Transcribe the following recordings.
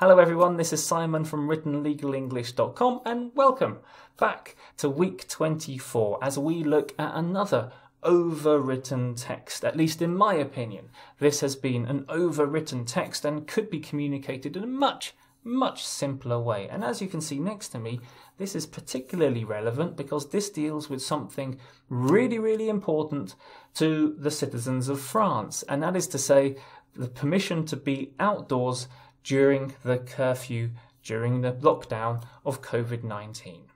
Hello everyone, this is Simon from WrittenLegalEnglish.com and welcome back to week 24 as we look at another overwritten text, at least in my opinion. This has been an overwritten text and could be communicated in a much, much simpler way. And as you can see next to me, this is particularly relevant because this deals with something really, really important to the citizens of France, and that is to say, the permission to be outdoors during the curfew, during the lockdown of COVID 19.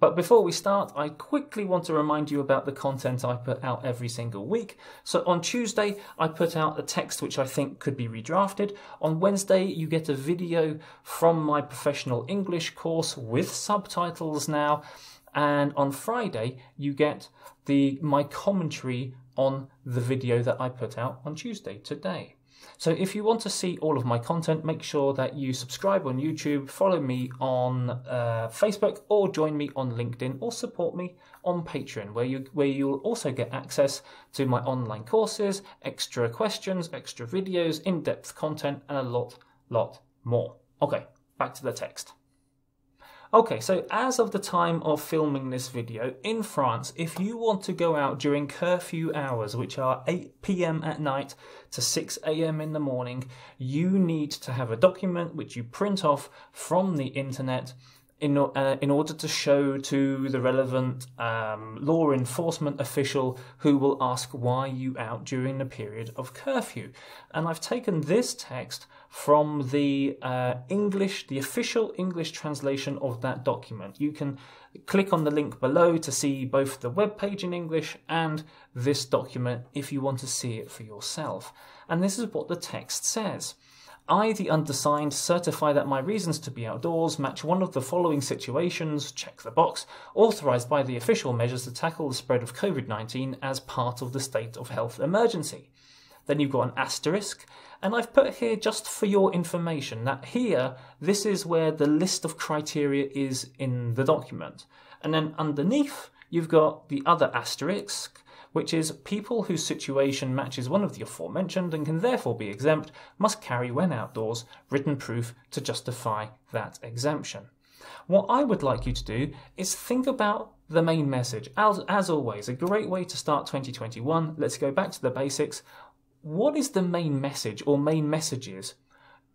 But before we start, I quickly want to remind you about the content I put out every single week. So on Tuesday, I put out a text which I think could be redrafted. On Wednesday, you get a video from my professional English course with subtitles now. And on Friday, you get the my commentary on the video that I put out on Tuesday today. So if you want to see all of my content, make sure that you subscribe on YouTube, follow me on uh, Facebook, or join me on LinkedIn, or support me on Patreon, where you where you'll also get access to my online courses, extra questions, extra videos, in-depth content, and a lot, lot more. Okay, back to the text. Okay, so as of the time of filming this video, in France, if you want to go out during curfew hours, which are 8 pm at night to 6 am in the morning, you need to have a document which you print off from the internet in, uh, in order to show to the relevant um, law enforcement official who will ask why you out during the period of curfew. And I've taken this text from the uh, English, the official English translation of that document. You can click on the link below to see both the web page in English and this document if you want to see it for yourself. And this is what the text says. I, the undersigned, certify that my reasons to be outdoors match one of the following situations, check the box, authorised by the official measures to tackle the spread of COVID 19 as part of the state of health emergency. Then you've got an asterisk, and I've put here just for your information that here, this is where the list of criteria is in the document. And then underneath, you've got the other asterisk, which is people whose situation matches one of the aforementioned and can therefore be exempt must carry when outdoors written proof to justify that exemption. What I would like you to do is think about the main message. As, as always, a great way to start 2021. Let's go back to the basics. What is the main message or main messages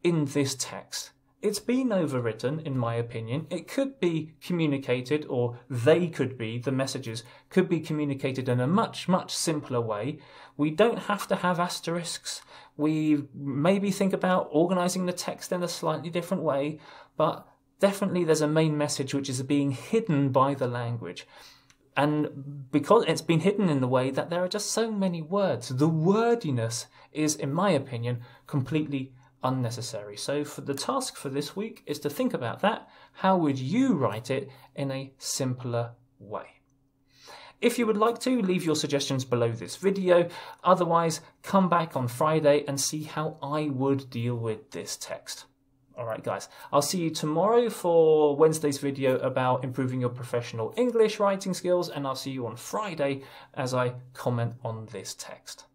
in this text? It's been overwritten, in my opinion. It could be communicated, or they could be, the messages could be communicated in a much, much simpler way. We don't have to have asterisks. We maybe think about organizing the text in a slightly different way, but definitely there's a main message which is being hidden by the language. And because it's been hidden in the way that there are just so many words, the wordiness is, in my opinion, completely unnecessary. So for the task for this week is to think about that. How would you write it in a simpler way? If you would like to, leave your suggestions below this video. Otherwise, come back on Friday and see how I would deal with this text. Alright guys, I'll see you tomorrow for Wednesday's video about improving your professional English writing skills and I'll see you on Friday as I comment on this text.